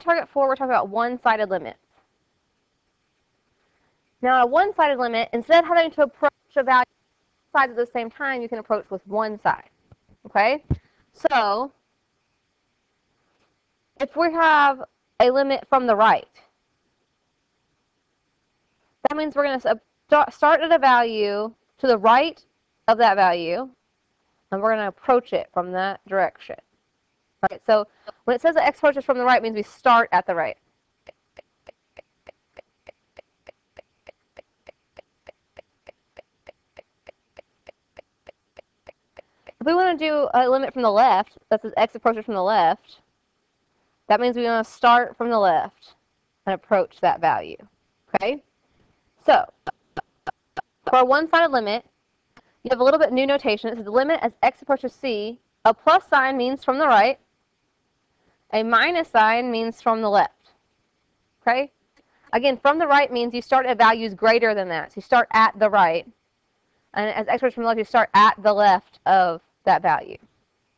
target 4, we're talking about one-sided limits. Now, a one-sided limit, instead of having to approach a value sides at the same time, you can approach with one side. Okay? So, if we have a limit from the right, that means we're going to start at a value to the right of that value, and we're going to approach it from that direction. Right? So when it says that x approaches from the right, means we start at the right. If we want to do a limit from the left, that says x approaches from the left, that means we want to start from the left and approach that value. Okay? So, for a one-sided limit, you have a little bit new notation. It says the limit as x approaches c, a plus sign means from the right, a minus sign means from the left. Okay? Again, from the right means you start at values greater than that. So you start at the right. And as approaches from the left, you start at the left of that value.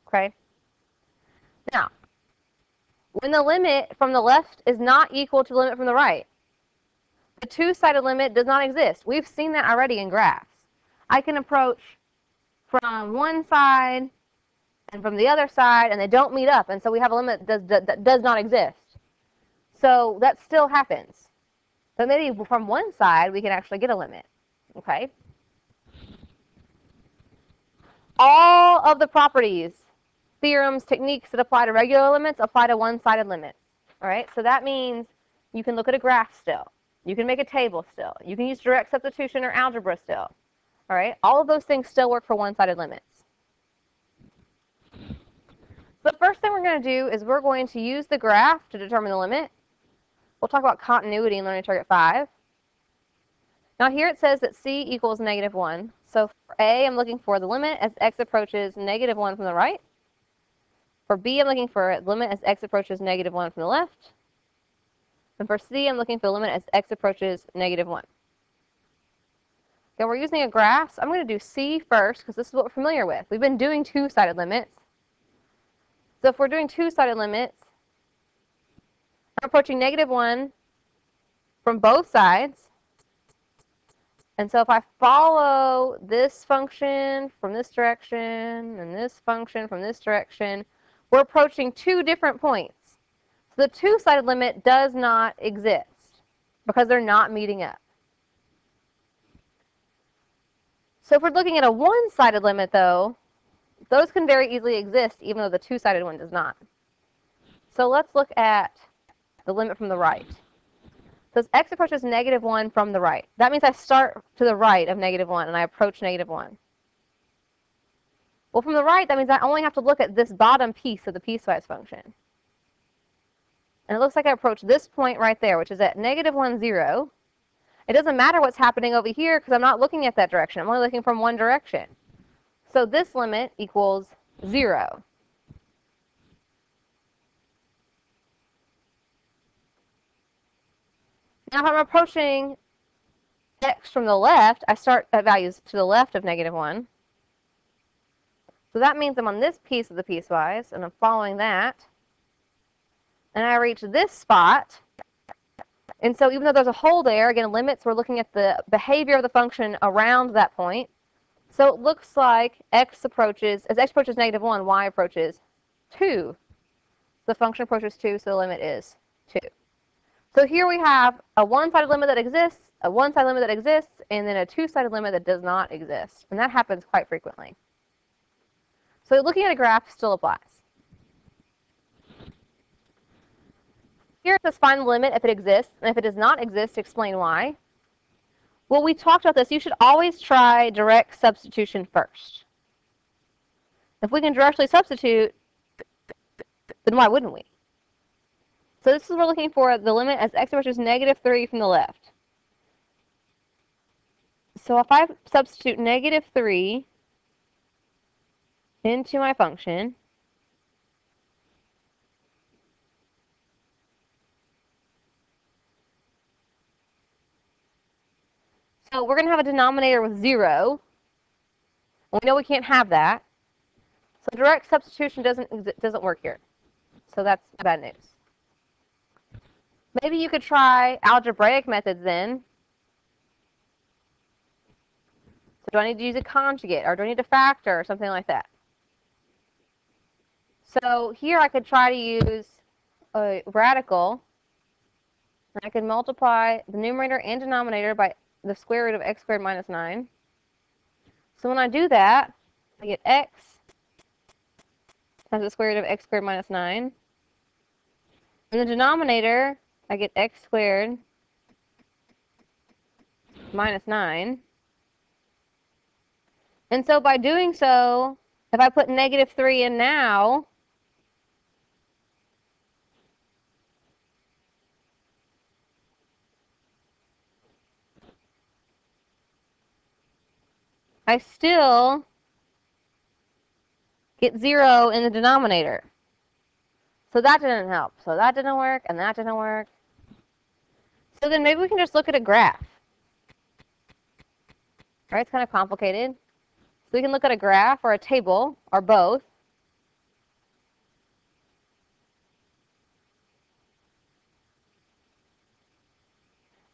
Okay? Now, when the limit from the left is not equal to the limit from the right, the two-sided limit does not exist. We've seen that already in graphs. I can approach from one side and from the other side, and they don't meet up, and so we have a limit that does, that does not exist. So that still happens. But maybe from one side, we can actually get a limit. Okay? all of the properties, theorems, techniques that apply to regular limits apply to one-sided limits. All right, so that means you can look at a graph still. You can make a table still. You can use direct substitution or algebra still. All right, all of those things still work for one-sided limits. The first thing we're going to do is we're going to use the graph to determine the limit. We'll talk about continuity in Learning Target 5. Now here it says that c equals negative 1. So for A, I'm looking for the limit as x approaches negative 1 from the right. For B, I'm looking for the limit as x approaches negative 1 from the left. And for C, I'm looking for the limit as x approaches negative 1. Okay, we're using a graph. So I'm going to do C first because this is what we're familiar with. We've been doing two-sided limits. So if we're doing two-sided limits, I'm approaching negative 1 from both sides. And so if I follow this function from this direction and this function from this direction, we're approaching two different points. So the two-sided limit does not exist because they're not meeting up. So if we're looking at a one-sided limit, though, those can very easily exist even though the two-sided one does not. So let's look at the limit from the right. So as x approaches negative 1 from the right. That means I start to the right of negative 1 and I approach negative 1. Well, from the right, that means I only have to look at this bottom piece of the piecewise function. And it looks like I approach this point right there, which is at negative 1, 0. It doesn't matter what's happening over here because I'm not looking at that direction. I'm only looking from one direction. So this limit equals 0. Now if I'm approaching x from the left, I start at values to the left of negative 1. So that means I'm on this piece of the piecewise, and I'm following that. And I reach this spot. And so even though there's a hole there, again, limits, we're looking at the behavior of the function around that point. So it looks like x approaches, as x approaches negative 1, y approaches 2. The function approaches 2, so the limit is 2. So here we have a one-sided limit that exists, a one-sided limit that exists, and then a two-sided limit that does not exist. And that happens quite frequently. So looking at a graph still applies. Here it says find the limit if it exists, and if it does not exist, explain why. Well, we talked about this. You should always try direct substitution first. If we can directly substitute, then why wouldn't we? So this is what we're looking for, the limit as x approaches negative 3 from the left. So if I substitute negative 3 into my function, we're going to have a denominator with 0. we know we can't have that. So direct substitution doesn't doesn't work here. So that's bad news. Maybe you could try algebraic methods then. So do I need to use a conjugate or do I need to factor or something like that? So here I could try to use a radical. And I could multiply the numerator and denominator by the square root of x squared minus 9. So when I do that, I get x times the square root of x squared minus 9. In the denominator, I get x squared minus 9. And so by doing so, if I put negative 3 in now, I still get 0 in the denominator. So that didn't help. So that didn't work, and that didn't work. So then maybe we can just look at a graph. Right? It's kind of complicated. So we can look at a graph or a table or both.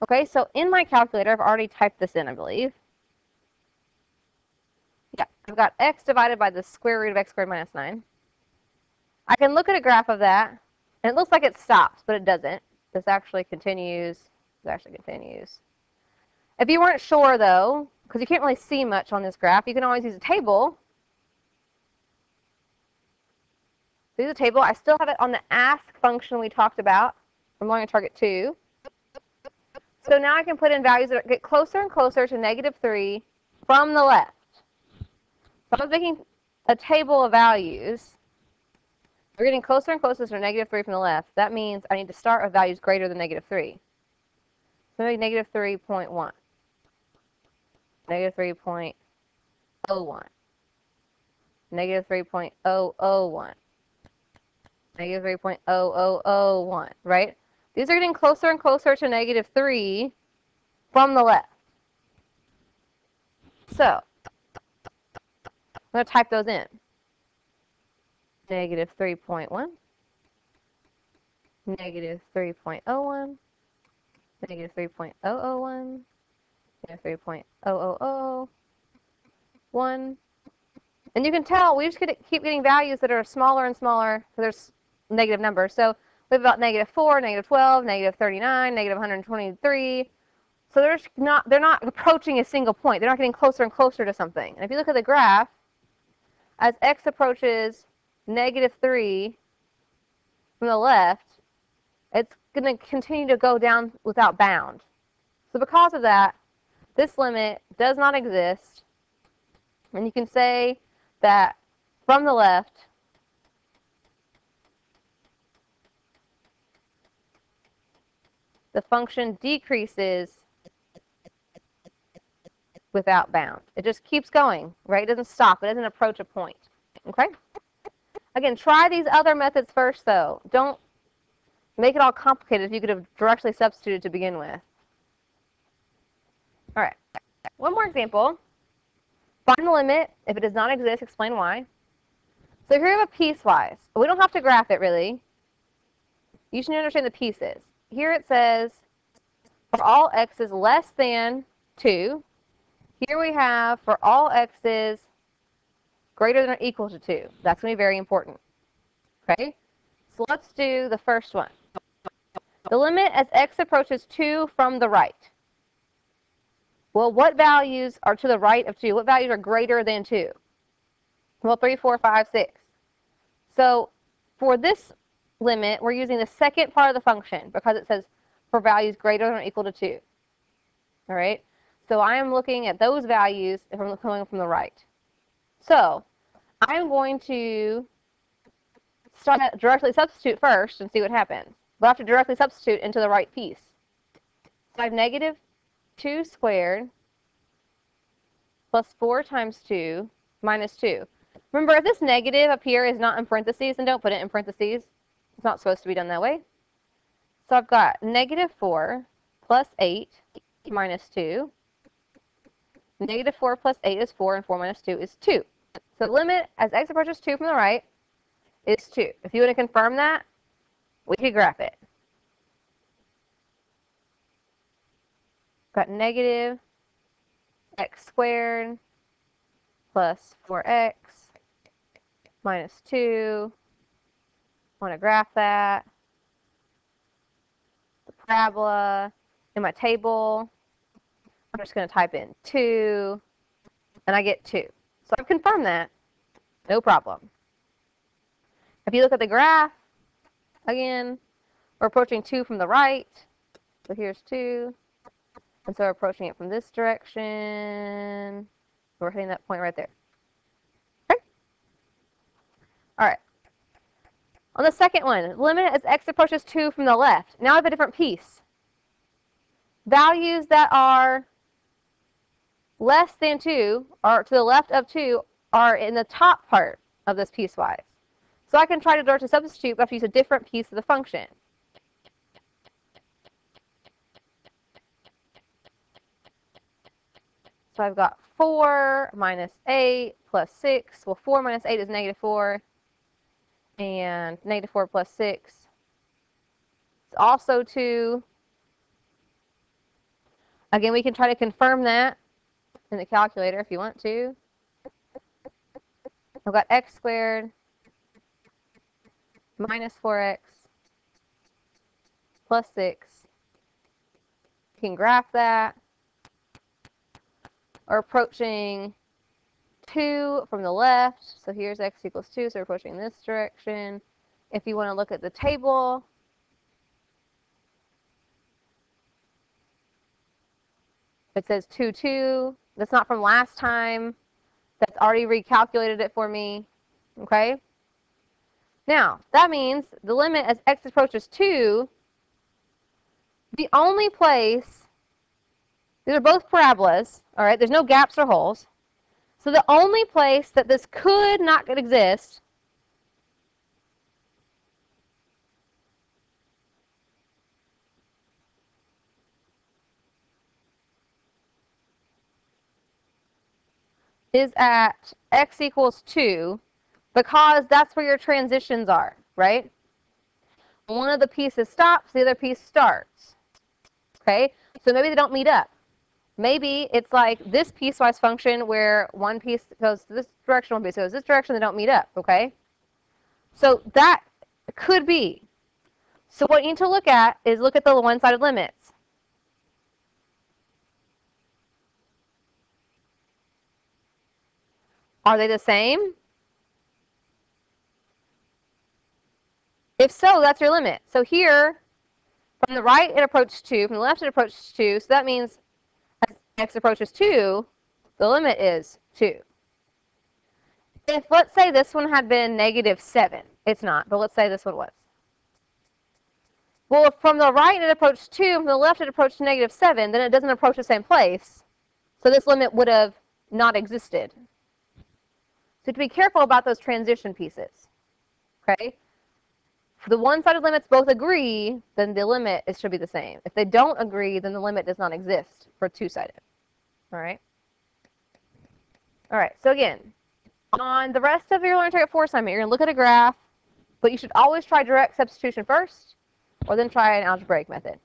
Okay, so in my calculator, I've already typed this in, I believe. I've got x divided by the square root of x squared minus 9. I can look at a graph of that, and it looks like it stops, but it doesn't. This actually continues. This actually continues. If you weren't sure, though, because you can't really see much on this graph, you can always use a table. So use a table. I still have it on the ask function we talked about from learning target 2. So now I can put in values that get closer and closer to negative 3 from the left. So I was making a table of values. We're getting closer and closer to negative 3 from the left. That means I need to start with values greater than negative 3. So maybe negative 3.1. Negative 3.01. Negative 3.001. Negative 3.0001, right? These are getting closer and closer to negative 3 from the left. So, going to type those in. Negative 3.1, negative 3.01, negative 3.001, negative 3.0001. And you can tell we just keep getting values that are smaller and smaller because there's negative numbers. So we have about negative 4, negative 12, negative 39, negative 123. So they're not, they're not approaching a single point. They're not getting closer and closer to something. And if you look at the graph, as x approaches negative 3 from the left, it's going to continue to go down without bound. So because of that, this limit does not exist. And you can say that from the left, the function decreases without bound. It just keeps going, right? It doesn't stop. It doesn't approach a point. Okay? Again, try these other methods first, though. Don't make it all complicated if you could have directly substituted to begin with. All right. One more example. Find the limit. If it does not exist, explain why. So here we have a piecewise. We don't have to graph it, really. You should understand the pieces. Here it says, for all x's less than 2, here we have for all x's greater than or equal to 2. That's going to be very important. Okay? So let's do the first one. The limit as x approaches 2 from the right. Well, what values are to the right of 2? What values are greater than 2? Well, 3, 4, 5, 6. So for this limit, we're using the second part of the function because it says for values greater than or equal to 2. All right? So I am looking at those values from coming from the right. So I'm going to start directly substitute first and see what happens. I have to directly substitute into the right piece. So I have negative 2 squared plus 4 times 2 minus 2. Remember, if this negative up here is not in parentheses, then don't put it in parentheses. It's not supposed to be done that way. So I've got negative 4 plus 8 minus 2 Negative 4 plus 8 is 4, and 4 minus 2 is 2. So the limit as x approaches 2 from the right is 2. If you want to confirm that, we could graph it. got negative x squared plus 4x minus 2. want to graph that. The parabola in my table. I'm just going to type in 2, and I get 2. So I've confirmed that. No problem. If you look at the graph, again, we're approaching 2 from the right. So here's 2. And so we're approaching it from this direction. We're hitting that point right there. Okay? All right. On the second one, limit as x approaches 2 from the left. Now I have a different piece. Values that are less than 2, or to the left of 2, are in the top part of this piecewise. So I can try to directly substitute, but I have to use a different piece of the function. So I've got 4 minus 8 plus 6. Well, 4 minus 8 is negative 4. And negative 4 plus 6 is also 2. Again, we can try to confirm that in the calculator if you want to. I've got x squared minus 4x plus 6. You can graph that We're approaching 2 from the left. So here's x equals 2, so we're approaching this direction. If you want to look at the table, it says 2, 2. That's not from last time. That's already recalculated it for me. Okay? Now, that means the limit as x approaches 2, the only place these are both parabolas, all right? There's no gaps or holes. So the only place that this could not exist is at x equals 2 because that's where your transitions are, right? One of the pieces stops, the other piece starts. Okay? So maybe they don't meet up. Maybe it's like this piecewise function where one piece goes this direction, one piece goes this direction, they don't meet up, okay? So that could be. So what you need to look at is look at the one-sided limits. Are they the same? If so, that's your limit. So here, from the right it approaches 2, from the left it approaches 2, so that means as x approaches 2, the limit is 2. If, let's say, this one had been negative 7, it's not, but let's say this one was. Well, if from the right it approached 2, from the left it approached negative 7, then it doesn't approach the same place. So this limit would have not existed. So to be careful about those transition pieces. Okay? If the one-sided limits both agree, then the limit is, should be the same. If they don't agree, then the limit does not exist for two-sided. All right? All right, so again, on the rest of your learning target 4 assignment, you're going to look at a graph, but you should always try direct substitution first, or then try an algebraic method.